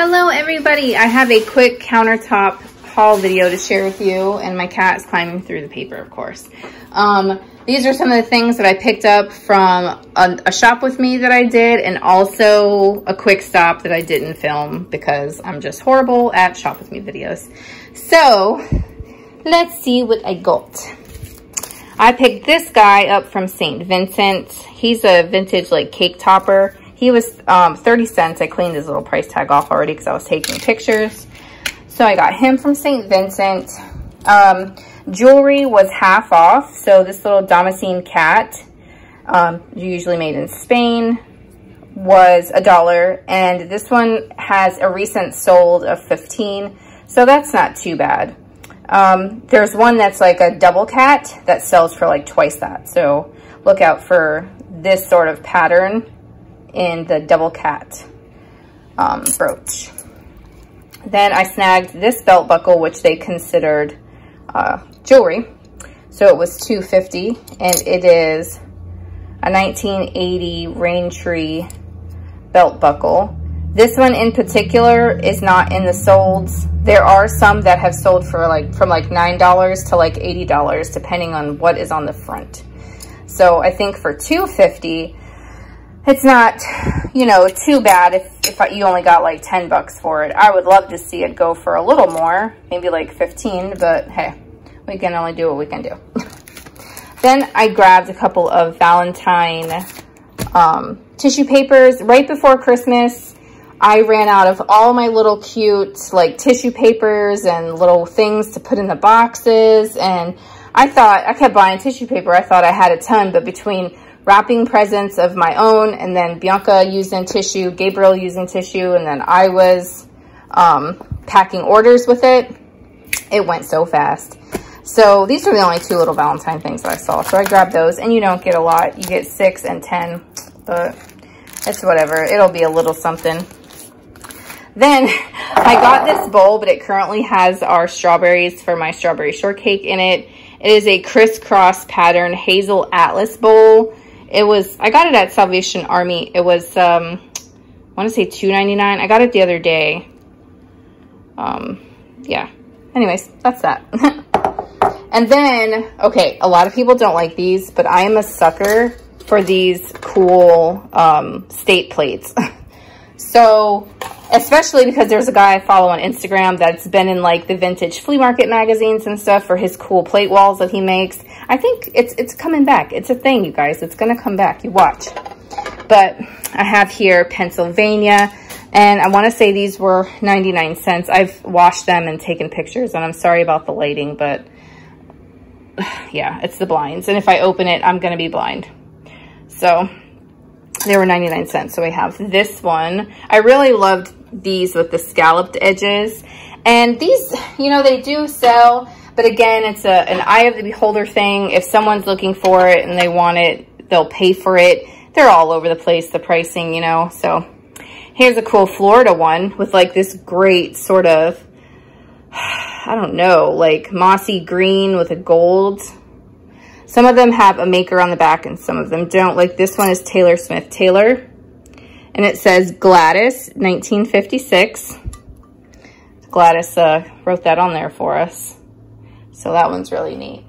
Hello everybody, I have a quick countertop haul video to share with you and my cat is climbing through the paper of course. Um, these are some of the things that I picked up from a, a, shop with me that I did and also a quick stop that I didn't film because I'm just horrible at shop with me videos. So let's see what I got. I picked this guy up from St. Vincent. He's a vintage like cake topper. He was um, 30 cents. I cleaned his little price tag off already because I was taking pictures. So I got him from St. Vincent. Um, jewelry was half off. So this little Damascene cat, um, usually made in Spain, was a dollar. And this one has a recent sold of 15. So that's not too bad. Um, there's one that's like a double cat that sells for like twice that. So look out for this sort of pattern in the double cat um, brooch. Then I snagged this belt buckle, which they considered uh, jewelry. So it was 250 and it is a 1980 Rain Tree belt buckle. This one in particular is not in the solds. There are some that have sold for like from like $9 to like $80 depending on what is on the front. So I think for 250 it's not, you know, too bad if, if you only got like 10 bucks for it. I would love to see it go for a little more, maybe like 15, but hey, we can only do what we can do. then I grabbed a couple of Valentine um, tissue papers right before Christmas. I ran out of all my little cute like tissue papers and little things to put in the boxes. And I thought, I kept buying tissue paper. I thought I had a ton, but between wrapping presents of my own and then Bianca using tissue, Gabriel using tissue, and then I was um, packing orders with it. It went so fast. So these are the only two little Valentine things that I saw. So I grabbed those and you don't get a lot. You get six and 10, but it's whatever. It'll be a little something. Then I got this bowl, but it currently has our strawberries for my strawberry shortcake in it. It is a crisscross pattern hazel atlas bowl. It was, I got it at Salvation Army. It was, um, I want to say $2.99. I got it the other day. Um, yeah. Anyways, that's that. and then, okay, a lot of people don't like these, but I am a sucker for these cool um, state plates. so, especially because there's a guy I follow on Instagram that's been in like the vintage flea market magazines and stuff for his cool plate walls that he makes. I think it's it's coming back. It's a thing, you guys. It's going to come back. You watch. But I have here Pennsylvania. And I want to say these were 99 cents. I've washed them and taken pictures. And I'm sorry about the lighting, but yeah, it's the blinds. And if I open it, I'm going to be blind. So they were 99 cents. So we have this one. I really loved these with the scalloped edges. And these, you know, they do sell but again, it's a, an eye of the beholder thing. If someone's looking for it and they want it, they'll pay for it. They're all over the place, the pricing, you know. So here's a cool Florida one with like this great sort of, I don't know, like mossy green with a gold. Some of them have a maker on the back and some of them don't. Like this one is Taylor Smith Taylor. And it says Gladys, 1956. Gladys uh, wrote that on there for us. So that one's really neat.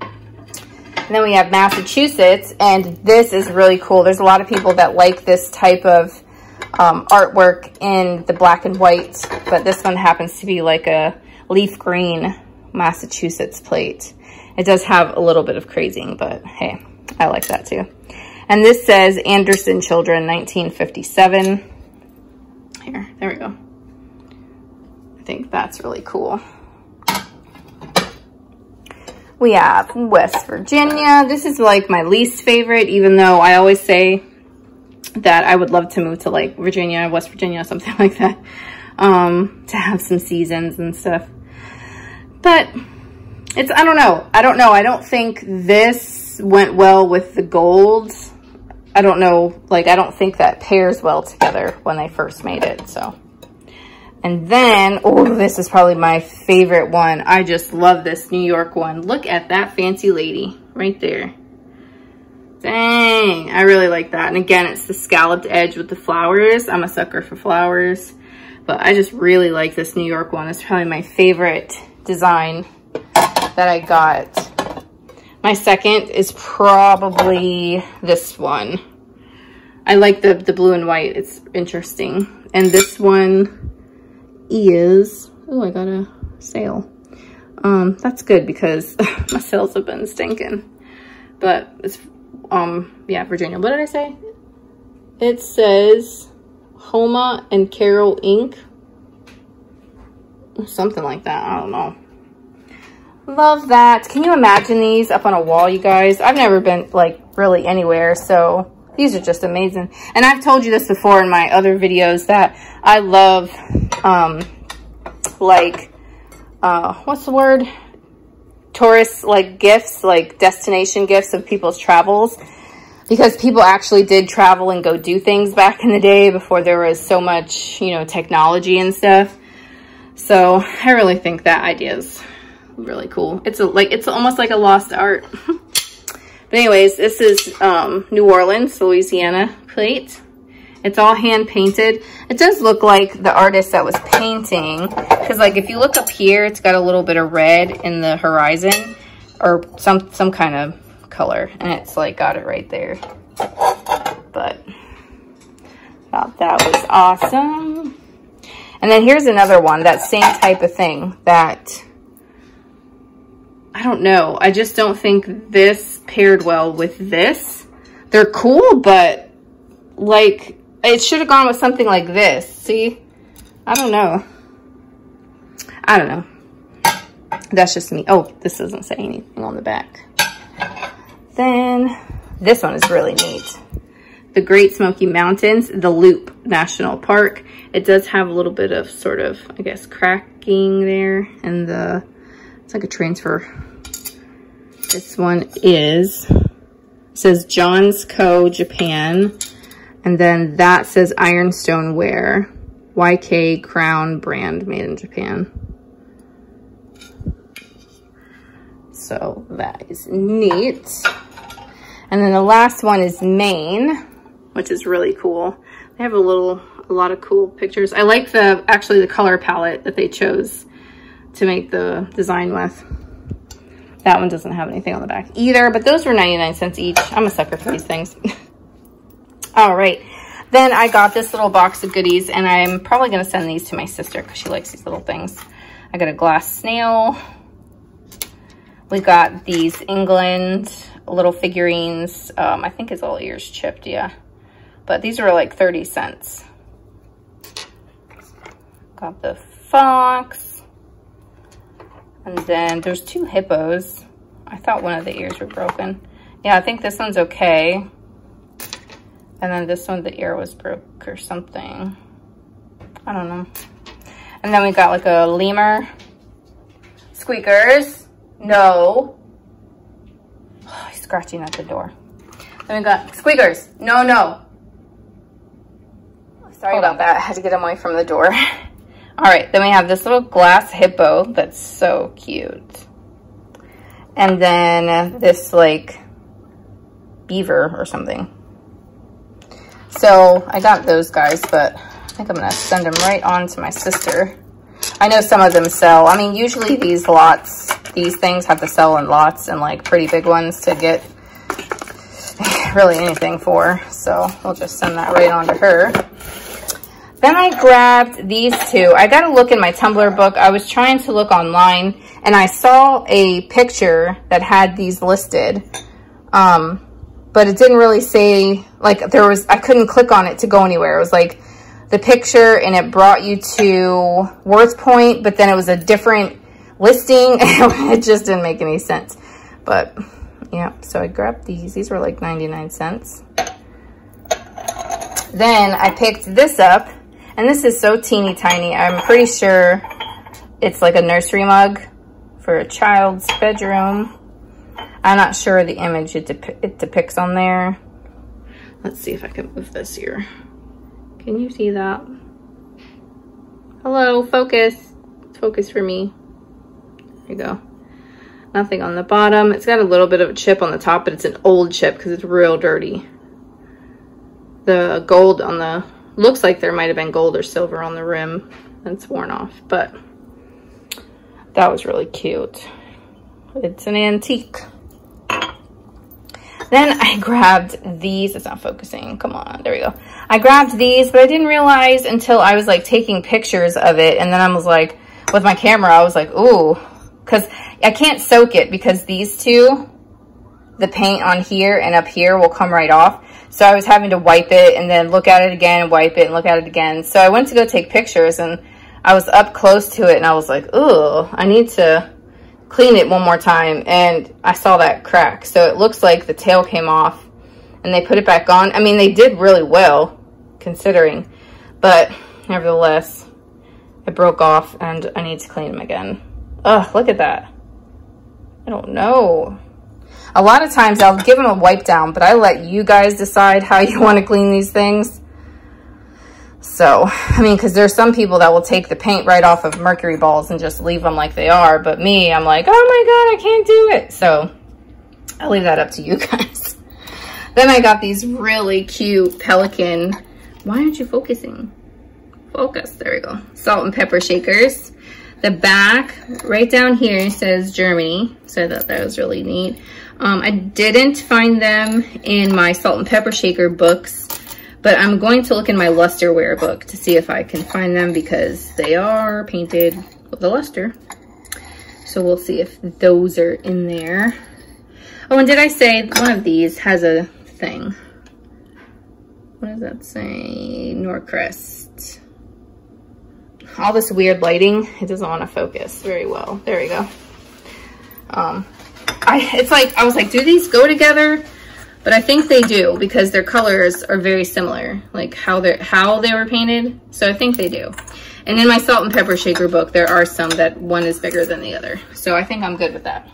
And then we have Massachusetts, and this is really cool. There's a lot of people that like this type of um, artwork in the black and white, but this one happens to be like a leaf green Massachusetts plate. It does have a little bit of crazing, but hey, I like that too. And this says Anderson Children, 1957. Here, there we go. I think that's really cool. We have West Virginia. This is like my least favorite, even though I always say that I would love to move to like Virginia, West Virginia, something like that, um, to have some seasons and stuff. But it's, I don't know. I don't know. I don't think this went well with the gold. I don't know. Like, I don't think that pairs well together when they first made it. So and then, oh, this is probably my favorite one. I just love this New York one. Look at that fancy lady right there. Dang, I really like that. And again, it's the scalloped edge with the flowers. I'm a sucker for flowers. But I just really like this New York one. It's probably my favorite design that I got. My second is probably this one. I like the, the blue and white. It's interesting. And this one is, oh, I got a sale. Um, that's good because my sales have been stinking. But it's, um, yeah, Virginia. What did I say? It says Homa and Carol Inc. Something like that. I don't know. Love that. Can you imagine these up on a wall, you guys? I've never been, like, really anywhere, so these are just amazing. And I've told you this before in my other videos that I love, um, like, uh, what's the word? Tourist, like, gifts, like, destination gifts of people's travels. Because people actually did travel and go do things back in the day before there was so much, you know, technology and stuff. So I really think that idea is really cool. It's a, like, it's almost like a lost art. but anyways, this is um, New Orleans, Louisiana plate. It's all hand painted. It does look like the artist that was painting. Because like if you look up here, it's got a little bit of red in the horizon. Or some, some kind of color. And it's like got it right there. But thought that was awesome. And then here's another one, that same type of thing that don't know. I just don't think this paired well with this. They're cool, but like it should have gone with something like this. See? I don't know. I don't know. That's just me. Oh, this doesn't say anything on the back. Then this one is really neat. The Great Smoky Mountains, the Loop National Park. It does have a little bit of sort of, I guess, cracking there. And the, it's like a transfer this one is, says John's Co. Japan. And then that says Ironstone Wear. YK Crown brand made in Japan. So that is neat. And then the last one is Maine, which is really cool. They have a little, a lot of cool pictures. I like the, actually the color palette that they chose to make the design with. That one doesn't have anything on the back either, but those were 99 cents each. I'm a sucker for these things. All right. Then I got this little box of goodies, and I'm probably going to send these to my sister because she likes these little things. I got a glass snail. We got these England little figurines. Um, I think it's all ears chipped, yeah. But these were like 30 cents. Got the fox. And then there's two hippos. I thought one of the ears were broken. Yeah, I think this one's okay. And then this one, the ear was broke or something. I don't know. And then we got like a lemur. Squeakers. No. Oh, he's scratching at the door. Then we got squeakers. No, no. Sorry about that. I had to get him away from the door. All right, then we have this little glass hippo that's so cute. And then this like beaver or something. So I got those guys, but I think I'm gonna send them right on to my sister. I know some of them sell. I mean, usually these lots, these things have to sell in lots and like pretty big ones to get really anything for. So we'll just send that right on to her. Then I grabbed these two. I got to look in my tumbler book. I was trying to look online and I saw a picture that had these listed. Um, but it didn't really say, like there was, I couldn't click on it to go anywhere. It was like the picture and it brought you to WorthPoint, but then it was a different listing. it just didn't make any sense. But yeah, so I grabbed these. These were like 99 cents. Then I picked this up and this is so teeny tiny. I'm pretty sure it's like a nursery mug for a child's bedroom. I'm not sure the image it, dep it depicts on there. Let's see if I can move this here. Can you see that? Hello, focus. Focus for me. There you go. Nothing on the bottom. It's got a little bit of a chip on the top, but it's an old chip because it's real dirty. The gold on the Looks like there might have been gold or silver on the rim that's worn off, but that was really cute. It's an antique. Then I grabbed these. It's not focusing. Come on. There we go. I grabbed these, but I didn't realize until I was like taking pictures of it. And then I was like, with my camera, I was like, ooh, because I can't soak it because these two, the paint on here and up here will come right off. So I was having to wipe it and then look at it again and wipe it and look at it again. So I went to go take pictures and I was up close to it and I was like, ooh, I need to clean it one more time. And I saw that crack. So it looks like the tail came off and they put it back on. I mean, they did really well considering, but nevertheless, it broke off and I need to clean them again. Ugh, look at that. I don't know. A lot of times I'll give them a wipe down, but I let you guys decide how you want to clean these things. So, I mean, because there's some people that will take the paint right off of mercury balls and just leave them like they are. But me, I'm like, oh my God, I can't do it. So I'll leave that up to you guys. then I got these really cute Pelican. Why aren't you focusing? Focus. There we go. Salt and pepper shakers. The back, right down here, says Germany. So I thought that was really neat. Um, I didn't find them in my salt and pepper shaker books, but I'm going to look in my lusterware book to see if I can find them because they are painted with a luster. So we'll see if those are in there. Oh, and did I say one of these has a thing? What does that say? Norcrest. All this weird lighting, it doesn't want to focus very well. There we go. Um, I, it's like, I was like, do these go together? But I think they do because their colors are very similar, like how they how they were painted. So I think they do. And in my salt and pepper shaker book, there are some that one is bigger than the other. So I think I'm good with that.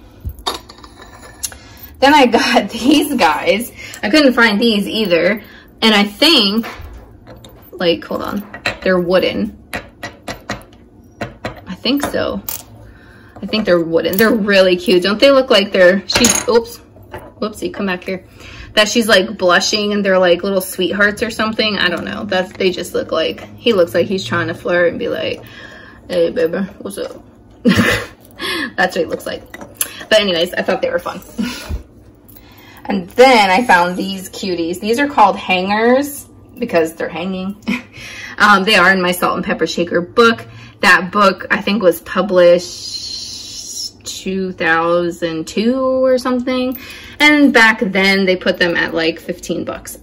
Then I got these guys. I couldn't find these either. And I think, like, hold on, they're wooden. I think so. I think they're wooden. They're really cute. Don't they look like they're, she's, oops, whoopsie, come back here. That she's like blushing and they're like little sweethearts or something. I don't know. That's, they just look like, he looks like he's trying to flirt and be like, hey baby, what's up? That's what it looks like. But anyways, I thought they were fun. and then I found these cuties. These are called hangers because they're hanging. um, they are in my salt and pepper shaker book. That book I think was published 2002 or something. And back then they put them at like 15 bucks.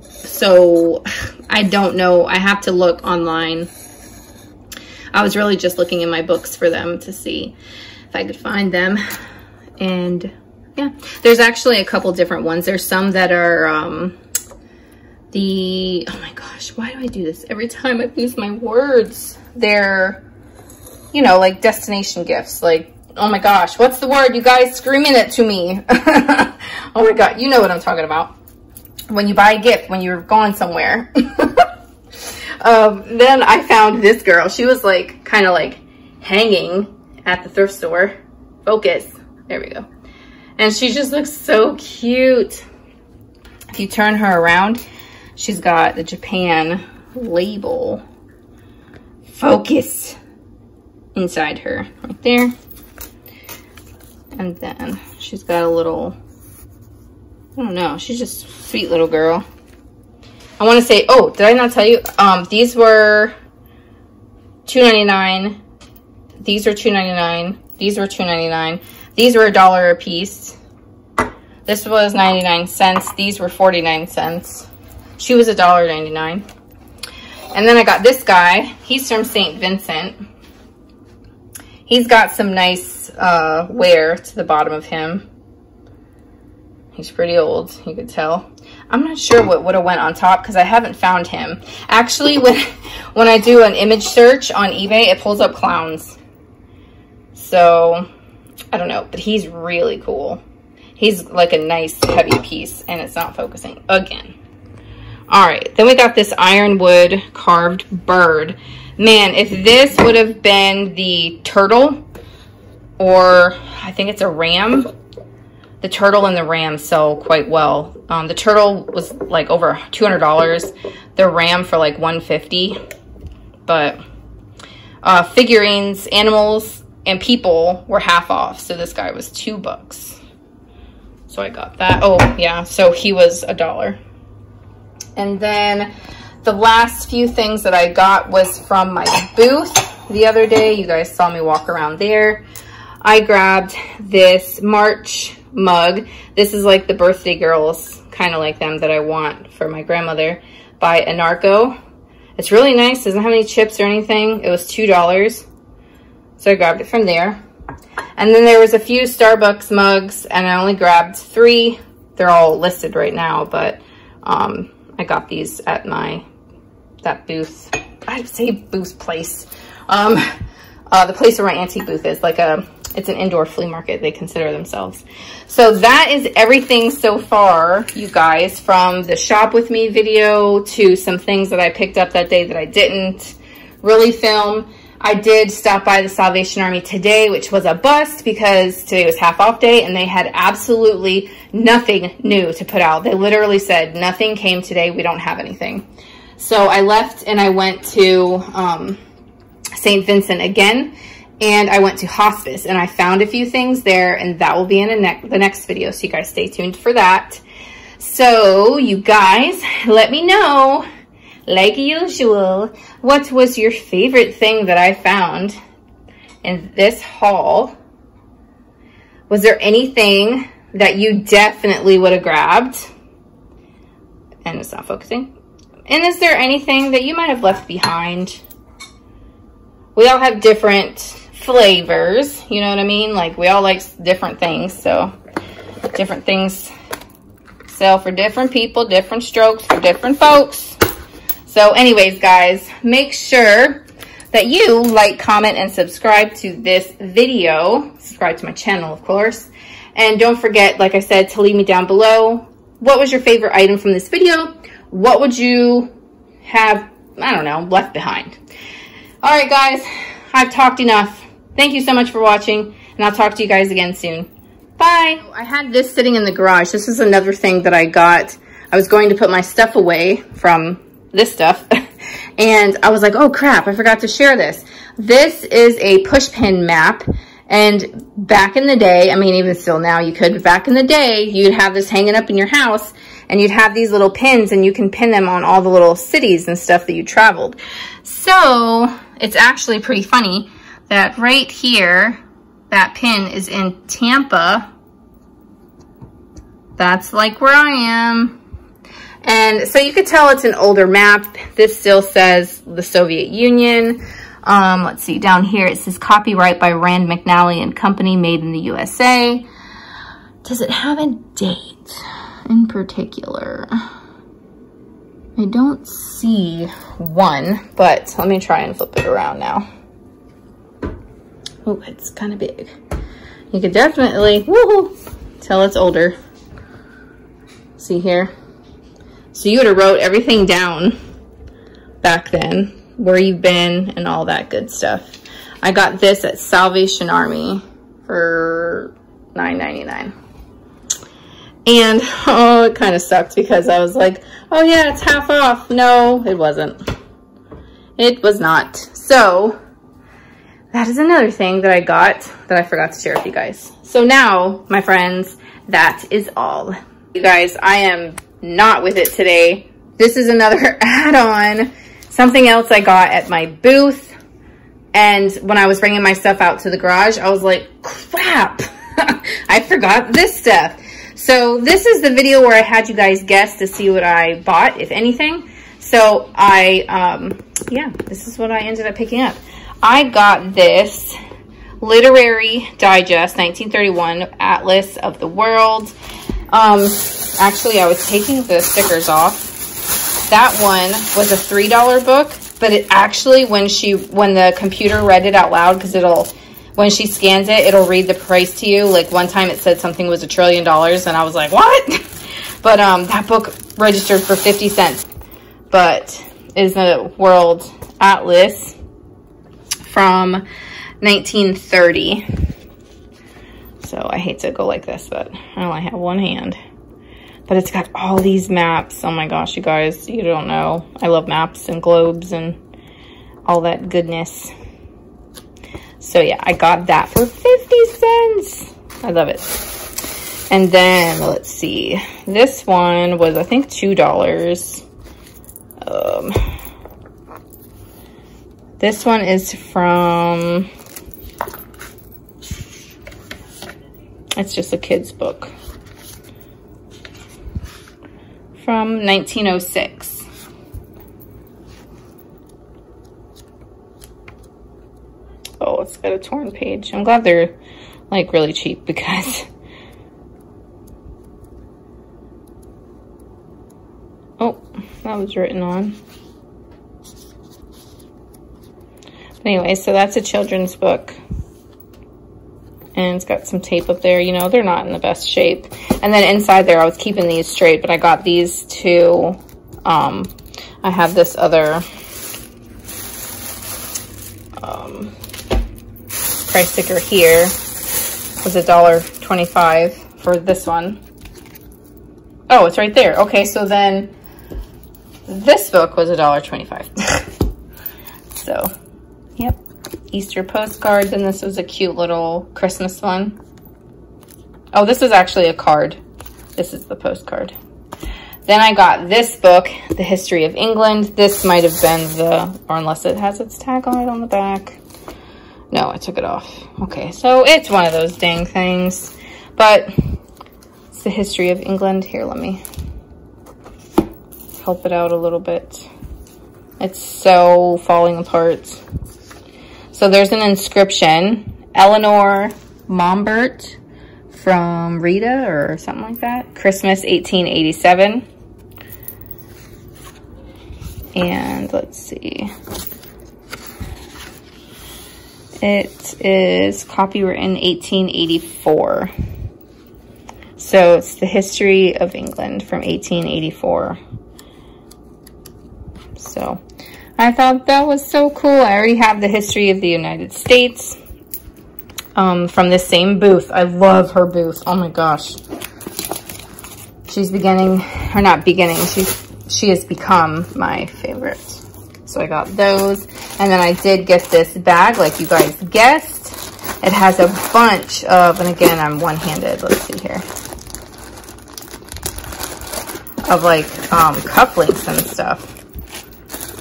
So I don't know. I have to look online. I was really just looking in my books for them to see if I could find them. And yeah, there's actually a couple different ones. There's some that are um, the, oh my gosh, why do I do this? Every time I lose my words. They're, you know, like destination gifts, like oh my gosh, what's the word? You guys screaming it to me. oh my God, you know what I'm talking about. When you buy a gift, when you're going somewhere. um, then I found this girl. She was like, kind of like hanging at the thrift store. Focus. There we go. And she just looks so cute. If you turn her around, she's got the Japan label. Focus inside her right there. And then she's got a little, I don't know, she's just sweet little girl. I want to say, oh, did I not tell you? Um, these were $2.99. These were $2.99. These were $2.99. These were a dollar a piece. This was 99 cents. These were 49 cents. She was a dollar 99. And then I got this guy. He's from St. Vincent. He's got some nice uh, wear to the bottom of him. He's pretty old, you could tell. I'm not sure what would have went on top because I haven't found him. Actually, when, when I do an image search on eBay, it pulls up clowns. So, I don't know, but he's really cool. He's like a nice heavy piece and it's not focusing again. All right, then we got this ironwood carved bird. Man, if this would have been the turtle, or I think it's a ram, the turtle and the ram sell quite well. Um, the turtle was like over $200. The ram for like 150 But uh, figurines, animals, and people were half off. So this guy was two bucks. So I got that. Oh, yeah. So he was a dollar. And then the last few things that I got was from my booth the other day. You guys saw me walk around there. I grabbed this March mug. This is like the birthday girls, kind of like them that I want for my grandmother by Inarco. It's really nice. Doesn't have any chips or anything. It was $2. So I grabbed it from there. And then there was a few Starbucks mugs and I only grabbed three. They're all listed right now, but um, I got these at my, that booth. I'd say booth place. Um, uh, the place where my antique booth is, like a it's an indoor flea market, they consider themselves. So that is everything so far, you guys, from the shop with me video to some things that I picked up that day that I didn't really film. I did stop by the Salvation Army today, which was a bust because today was half off day and they had absolutely nothing new to put out. They literally said, nothing came today. We don't have anything. So I left and I went to um, St. Vincent again and I went to hospice and I found a few things there and that will be in ne the next video. So you guys stay tuned for that. So you guys, let me know, like usual, what was your favorite thing that I found in this haul? Was there anything that you definitely would have grabbed? And it's not focusing. And is there anything that you might have left behind? We all have different flavors. You know what I mean? Like we all like different things. So different things sell for different people, different strokes for different folks. So anyways, guys, make sure that you like, comment, and subscribe to this video. Subscribe to my channel, of course. And don't forget, like I said, to leave me down below. What was your favorite item from this video? What would you have, I don't know, left behind? All right, guys, I've talked enough. Thank you so much for watching, and I'll talk to you guys again soon. Bye. I had this sitting in the garage. This is another thing that I got. I was going to put my stuff away from this stuff, and I was like, oh crap, I forgot to share this. This is a push pin map, and back in the day, I mean, even still now you could, back in the day, you'd have this hanging up in your house, and you'd have these little pins, and you can pin them on all the little cities and stuff that you traveled. So, it's actually pretty funny that right here, that pin is in Tampa. That's like where I am. And so you could tell it's an older map. This still says the Soviet Union. Um, let's see, down here it says copyright by Rand McNally and Company, made in the USA. Does it have a date in particular? I don't see one, but let me try and flip it around now. Oh, it's kind of big. You could definitely tell it's older. See here? So you would have wrote everything down back then, where you've been and all that good stuff. I got this at Salvation Army for $9.99. And, oh, it kind of sucked because I was like, oh yeah, it's half off. No, it wasn't. It was not. So, that is another thing that I got that I forgot to share with you guys. So now, my friends, that is all. You guys, I am not with it today. This is another add-on, something else I got at my booth. And when I was bringing my stuff out to the garage, I was like, crap, I forgot this stuff. So this is the video where I had you guys guess to see what I bought, if anything. So I, um, yeah, this is what I ended up picking up. I got this Literary Digest 1931 Atlas of the World. Um, actually, I was taking the stickers off. That one was a $3 book, but it actually, when she, when the computer read it out loud, because it'll, when she scans it, it'll read the price to you. Like one time it said something was a trillion dollars, and I was like, what? but um, that book registered for 50 cents. But is a World Atlas from 1930. So I hate to go like this, but I only have one hand. But it's got all these maps. Oh my gosh, you guys, you don't know. I love maps and globes and all that goodness. So yeah, I got that for 50 cents. I love it. And then, let's see. This one was, I think, $2. Um, this one is from, it's just a kid's book. From 1906. Oh, it's got a torn page. I'm glad they're like really cheap because Oh, that was written on. But anyway, so that's a children's book. And it's got some tape up there. You know, they're not in the best shape. And then inside there, I was keeping these straight, but I got these two. Um, I have this other um, price sticker here. Was a dollar twenty-five for this one. Oh, it's right there. Okay, so then this book was a dollar twenty-five. so, yep. Easter postcards, and this was a cute little Christmas one. Oh, this is actually a card. This is the postcard. Then I got this book, The History of England. This might have been the, or unless it has its tag on it on the back. No, I took it off. Okay, so it's one of those dang things. But it's the history of England. Here, let me help it out a little bit. It's so falling apart. So there's an inscription, Eleanor Mombert from Rita or something like that. Christmas 1887. And let's see. It is copywritten 1884. So it's the history of England from 1884. So I thought that was so cool. I already have the history of the United States um, from the same booth. I love her booth. Oh my gosh. She's beginning, or not beginning, she's, she has become my favorite. So I got those. And then I did get this bag, like you guys guessed. It has a bunch of, and again, I'm one-handed. Let's see here. Of like um, cufflinks and stuff.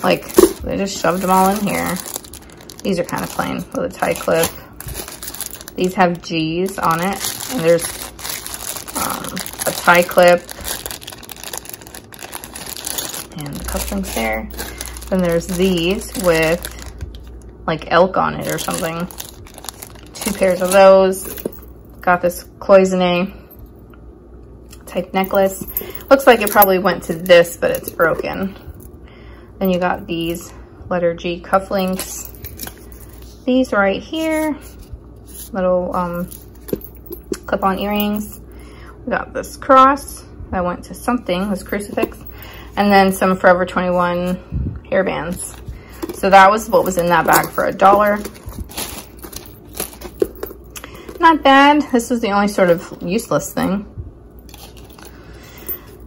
Like, they just shoved them all in here. These are kind of plain with a tie clip. These have G's on it. And there's um, a tie clip. And the cufflinks there. Then there's these with like elk on it or something. Two pairs of those. Got this cloisonne type necklace. Looks like it probably went to this, but it's broken. Then you got these letter G cufflinks. These right here, little um, clip-on earrings. We got this cross that went to something, this crucifix. And then some Forever 21 hairbands. So that was what was in that bag for a dollar. Not bad. This is the only sort of useless thing.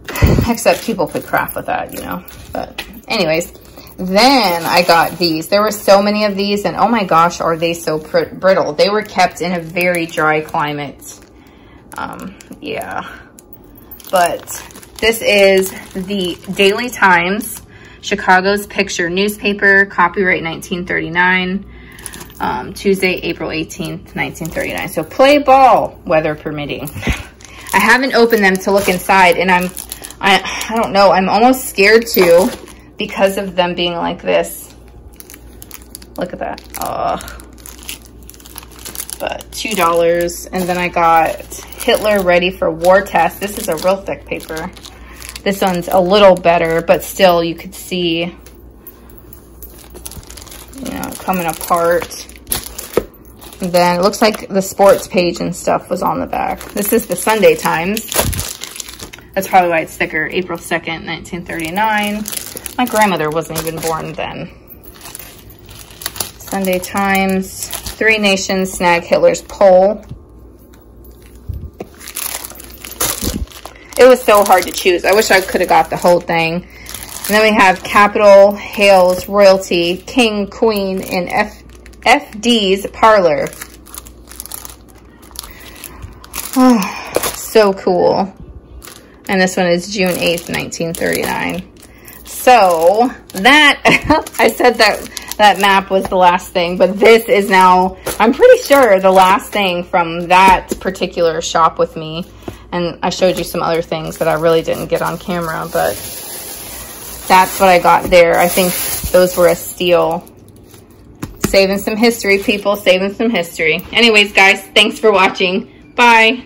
Except people could craft with that, you know. But anyways, then I got these. There were so many of these, and oh my gosh, are they so brittle. They were kept in a very dry climate. Um, yeah. But this is the Daily Times, Chicago's Picture newspaper, copyright 1939, um, Tuesday, April 18th, 1939. So play ball, weather permitting. I haven't opened them to look inside, and I'm, I, I don't know, I'm almost scared to because of them being like this. Look at that. Ugh. But $2. And then I got Hitler Ready for War Test. This is a real thick paper. This one's a little better, but still you could see, you know, coming apart. And then it looks like the sports page and stuff was on the back. This is the Sunday Times. That's probably why it's thicker. April 2nd, 1939. My grandmother wasn't even born then. Sunday Times. Three nations snag Hitler's pole. It was so hard to choose. I wish I could have got the whole thing. And then we have Capital, Hails, Royalty, King, Queen, and F FD's Parlor. Oh, so cool. And this one is June 8th, 1939. So that, I said that that map was the last thing, but this is now, I'm pretty sure the last thing from that particular shop with me. And I showed you some other things that I really didn't get on camera, but that's what I got there. I think those were a steal. Saving some history, people, saving some history. Anyways, guys, thanks for watching. Bye.